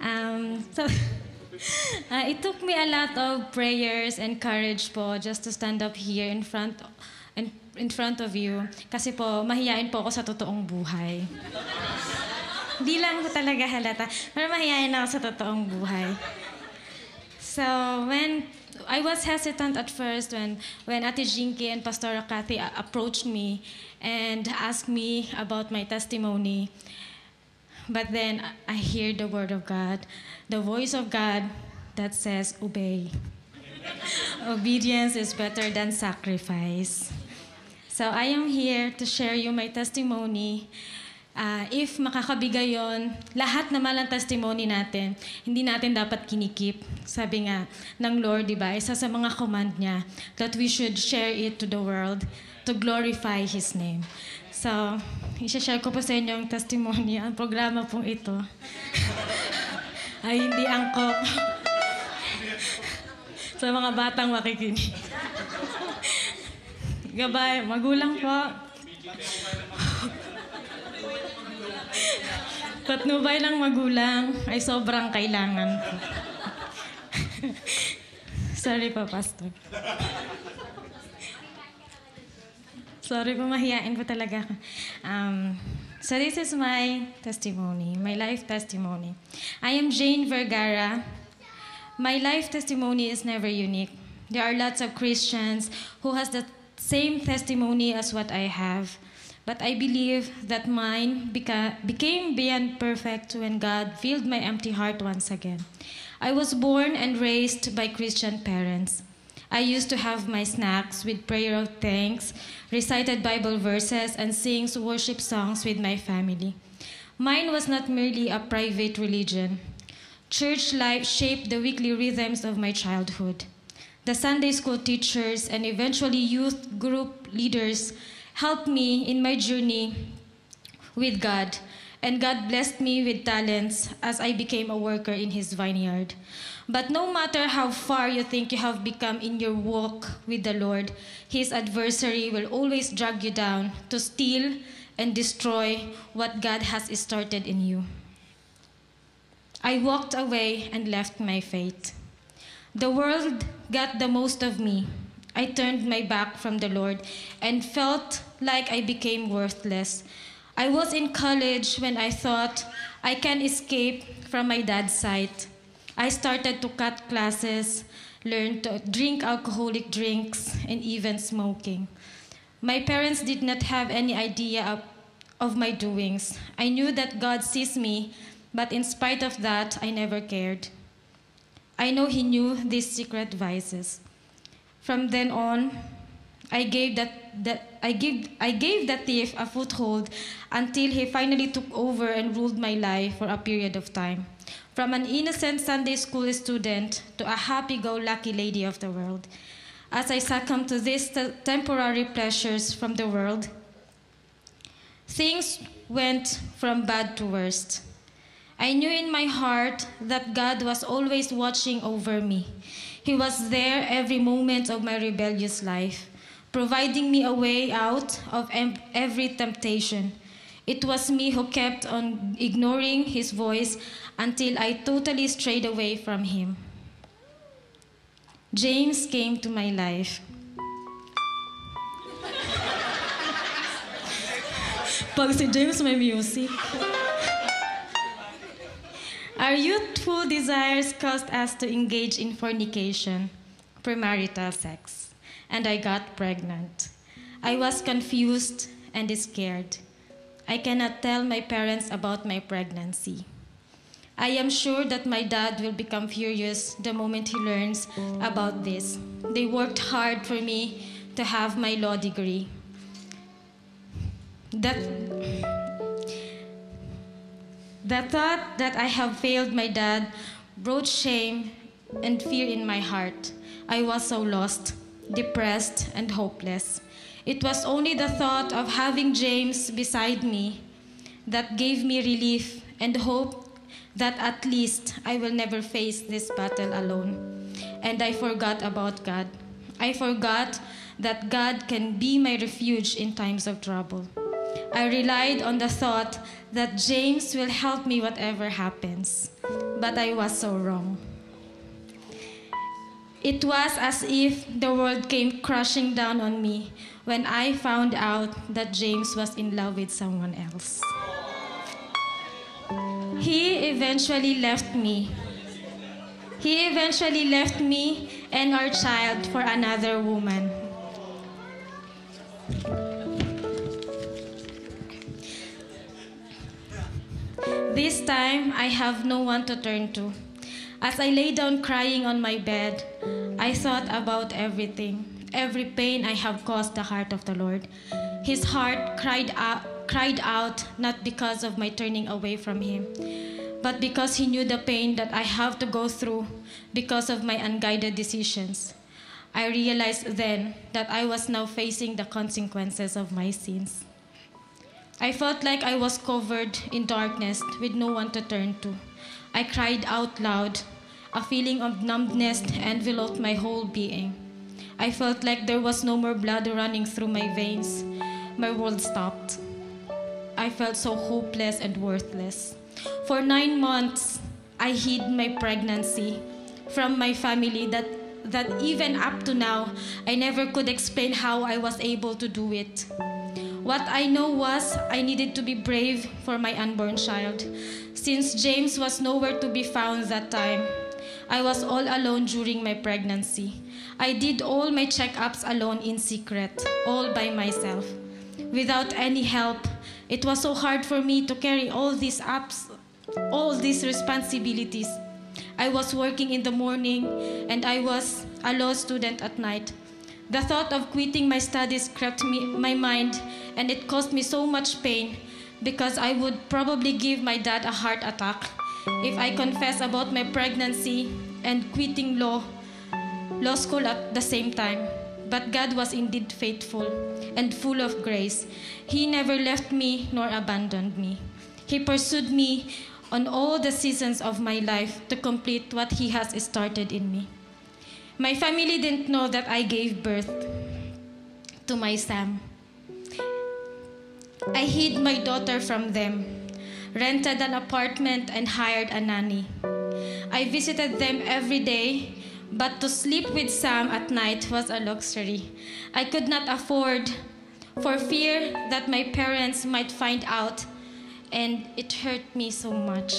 Um, so, uh, it took me a lot of prayers and courage po just to stand up here in front in, in front of you. Kasi po, mahihain po ako sa totoong buhay. Hindi lang ko talaga halata, pero mahihain ako sa totoong buhay. So, when I was hesitant at first when, when Ate Jinky and Pastor Kathy approached me and asked me about my testimony. But then I hear the word of God, the voice of God that says, Obey. Obedience is better than sacrifice. So I am here to share you my testimony. Ah, if makakabigay yon, lahat naman ng testimony natin, hindi natin dapat kinikip. Sabi nga ng Lord, di ba, isa sa mga command niya, that we should share it to the world to glorify His name. So, isa-share ko po sa inyo ang testimony. Ang programa pong ito ay hindi angkop sa mga batang makikinig. Gabay, magulang po. Patnubay ng magulang ay sobrang kailangan. Sorry po, Pastor. Sorry po, talaga ako. Um, so this is my testimony, my life testimony. I am Jane Vergara. My life testimony is never unique. There are lots of Christians who has the same testimony as what I have. But I believe that mine beca- became beyond perfect when God filled my empty heart once again. I was born and raised by Christian parents. I used to have my snacks with prayer of thanks, recited Bible verses, and sings worship songs with my family. Mine was not merely a private religion. Church life shaped the weekly rhythms of my childhood. The Sunday school teachers and eventually youth group leaders helped me in my journey with God, and God blessed me with talents as I became a worker in His vineyard. But no matter how far you think you have become in your walk with the Lord, His adversary will always drag you down to steal and destroy what God has started in you. I walked away and left my faith. The world got the most of me. I turned my back from the Lord and felt like I became worthless. I was in college when I thought I can escape from my dad's sight. I started to cut classes, learned to drink alcoholic drinks, and even smoking. My parents did not have any idea of, of my doings. I knew that God sees me, but in spite of that, I never cared. I know He knew these secret vices. From then on, I gave that, that I gave I gave the thief a foothold until he finally took over and ruled my life for a period of time. From an innocent Sunday school student to a happy-go-lucky lady of the world. As I succumbed to these te- temporary pleasures from the world, things went from bad to worst. I knew in my heart that God was always watching over me. He was there every moment of my rebellious life, providing me a way out of every temptation. It was me who kept on ignoring his voice until I totally strayed away from him. James came to my life. Pag si James may music. Our youthful desires caused us to engage in fornication, premarital sex, and I got pregnant. I was confused and scared. I cannot tell my parents about my pregnancy. I am sure that my dad will become furious the moment he learns about this. They worked hard for me to have my law degree. That the thought that I have failed my dad brought shame and fear in my heart. I was so lost, depressed, and hopeless. It was only the thought of having James beside me that gave me relief and hope that at least I will never face this battle alone. And I forgot about God. I forgot that God can be my refuge in times of trouble. I relied on the thought that James will help me whatever happens. but I was so wrong. It was as if the world came crashing down on me when I found out that James was in love with someone else. He eventually left me. He eventually left me and our child for another woman. This time, I have no one to turn to. As I lay down crying on my bed, I thought about everything, every pain I have caused the heart of the Lord. His heart cried out, cried out not because of my turning away from him, but because he knew the pain that I have to go through because of my unguided decisions. I realized then that I was now facing the consequences of my sins. I felt like I was covered in darkness with no one to turn to. I cried out loud. A feeling of numbness enveloped my whole being. I felt like there was no more blood running through my veins. My world stopped. I felt so hopeless and worthless. For nine months, I hid my pregnancy from my family that, that even up to now, I never could explain how I was able to do it. What I know was I needed to be brave for my unborn child. Since James was nowhere to be found that time, I was all alone during my pregnancy. I did all my checkups alone in secret, all by myself. Without any help, it was so hard for me to carry all these ups, all these responsibilities. I was working in the morning and I was a law student at night. The thought of quitting my studies crept me, my mind, and it caused me so much pain because I would probably give my dad a heart attack if I confess about my pregnancy and quitting law, law school at the same time. But God was indeed faithful and full of grace. He never left me nor abandoned me. He pursued me on all the seasons of my life to complete what He has started in me. My family didn't know that I gave birth to my Sam. I hid my daughter from them, rented an apartment, and hired a nanny. I visited them every day, but to sleep with Sam at night was a luxury. I could not afford for fear that my parents might find out, and it hurt me so much.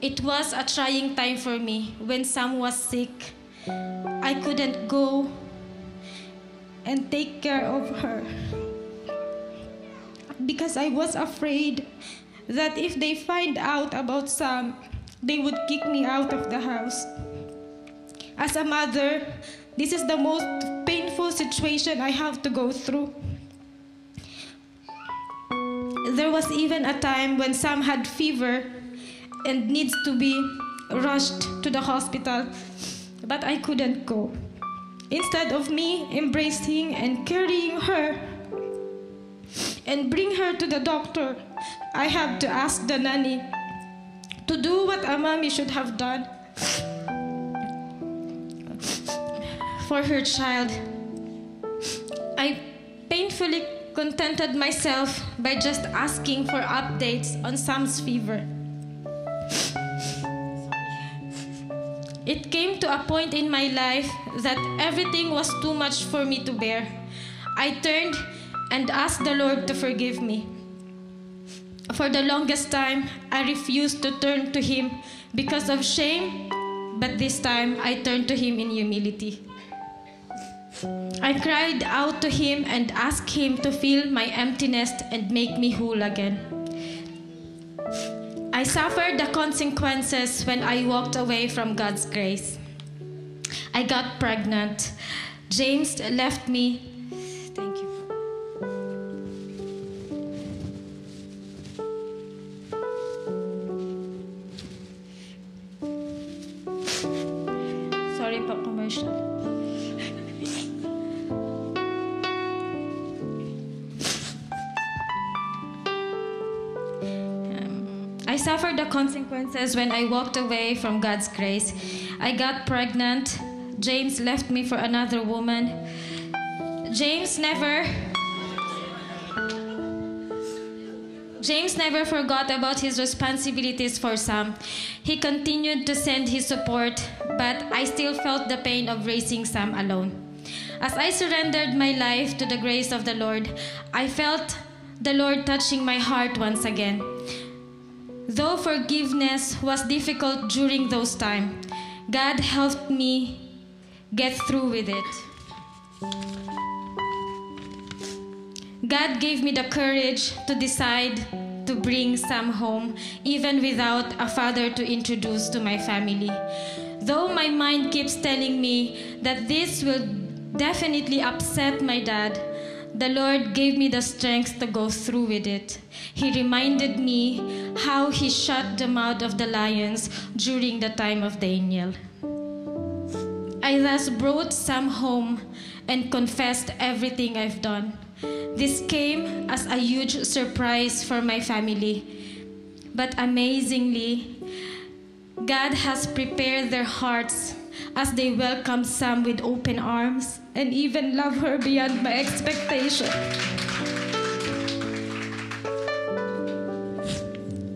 It was a trying time for me when Sam was sick. I couldn't go and take care of her because I was afraid that if they find out about Sam, they would kick me out of the house. As a mother, this is the most painful situation I have to go through. There was even a time when Sam had fever and needs to be rushed to the hospital, but I couldn't go. Instead of me embracing and carrying her and bring her to the doctor, I have to ask the nanny to do what a mommy should have done for her child. I painfully contented myself by just asking for updates on Sam's fever. It came to a point in my life that everything was too much for me to bear. I turned and asked the Lord to forgive me. For the longest time, I refused to turn to Him because of shame, but this time I turned to Him in humility. I cried out to Him and asked Him to fill my emptiness and make me whole again. I suffered the consequences when I walked away from God's grace. I got pregnant. James left me. Consequences when I walked away from God's grace. I got pregnant. James left me for another woman. James never James never forgot about his responsibilities for Sam. He continued to send his support, but I still felt the pain of raising Sam alone. As I surrendered my life to the grace of the Lord, I felt the Lord touching my heart once again. Though forgiveness was difficult during those times, God helped me get through with it. God gave me the courage to decide to bring Sam home, even without a father to introduce to my family. Though my mind keeps telling me that this will definitely upset my dad, the Lord gave me the strength to go through with it. He reminded me how He shut the mouth of the lions during the time of Daniel. I thus brought Sam home and confessed everything I've done. This came as a huge surprise for my family. But amazingly, God has prepared their hearts as they welcome Sam with open arms and even love her beyond my expectation.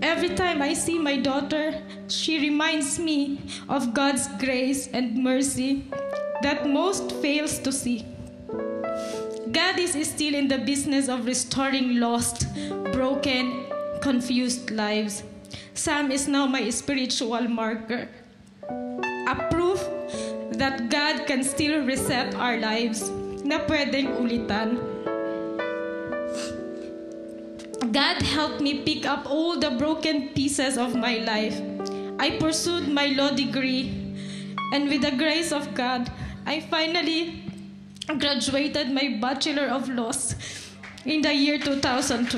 Every time I see my daughter, she reminds me of God's grace and mercy that most fails to see. God is still in the business of restoring lost, broken, confused lives. Sam is now my spiritual marker, that God can still reset our lives na pwedeng ulitan. God helped me pick up all the broken pieces of my life. I pursued my law degree, and with the grace of God, I finally graduated my Bachelor of Laws in the year 2012.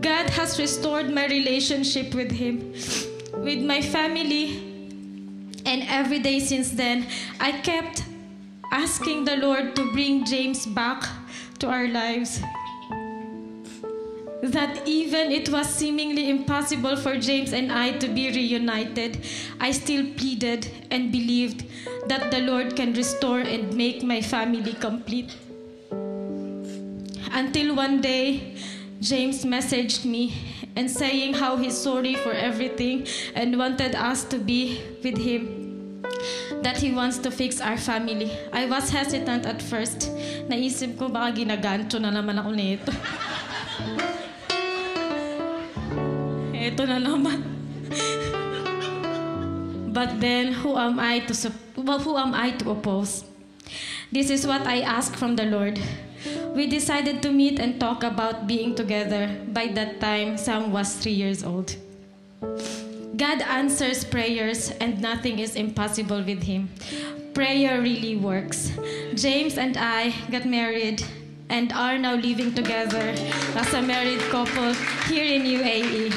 God has restored my relationship with Him, with my family, and every day since then, I kept asking the Lord to bring James back to our lives that even it was seemingly impossible for James and I to be reunited, I still pleaded and believed that the Lord can restore and make my family complete. Until one day, James messaged me and saying how he's sorry for everything and wanted us to be with him. That he wants to fix our family. I was hesitant at first. Naisip ko baka ginagancho na naman ako nito. Ito na naman. But then, who am I to well, who am I to oppose? This is what I ask from the Lord. We decided to meet and talk about being together. By that time, Sam was three years old. God answers prayers, and nothing is impossible with Him. Prayer really works. James and I got married and are now living together as a married couple here in UAE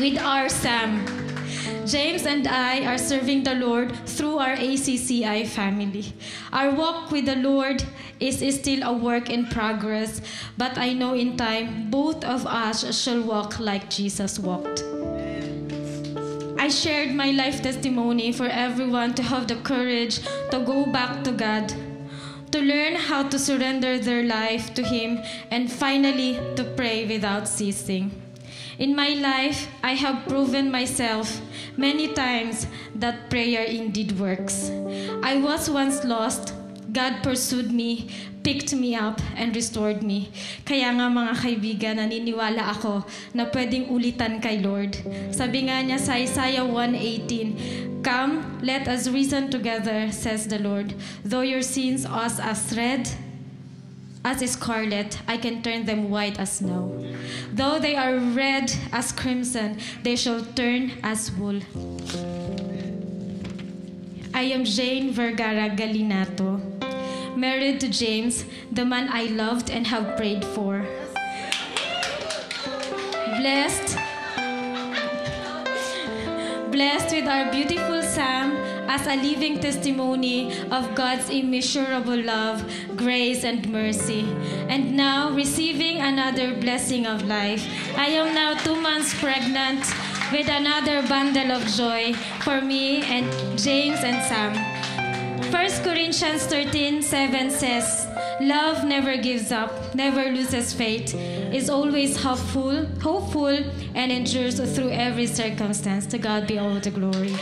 with our Sam. James and I are serving the Lord through our ACCI family. Our walk with the Lord is, still a work in progress, but I know in time both of us shall walk like Jesus walked. I shared my life testimony for everyone to have the courage to go back to God, to learn how to surrender their life to Him, and finally to pray without ceasing. In my life, I have proven myself many times that prayer indeed works. I was once lost. God pursued me, picked me up, and restored me. Kaya nga mga kaibigan, naniniwala ako na pwedeng ulitan kay Lord. Sabi nga niya sa Isaiah 1.18, Come, let us reason together, says the Lord. Though your sins are as red as scarlet, I can turn them white as snow. Though they are red as crimson, they shall turn as wool. I am Jane Vergara Galinato, married to James, the man I loved and have prayed for. Blessed, blessed with our beautiful Sam as a living testimony of God's immeasurable love, grace, and mercy. And now, receiving another blessing of life, I am now two months pregnant with another bundle of joy for me and James and Sam. 1 Corinthians 13 7 says, Love never gives up, never loses faith, is always hopeful, hopeful, and endures through every circumstance. To God be all the glory.